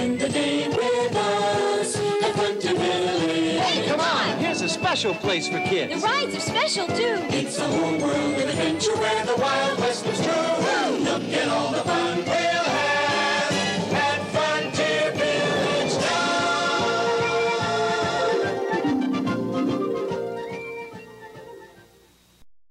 spend the day with us at Frontier Village. Hey, come on! Here's a special place for kids. The rides are special, too. It's a whole world of adventure where the Wild West was true. Look at all the fun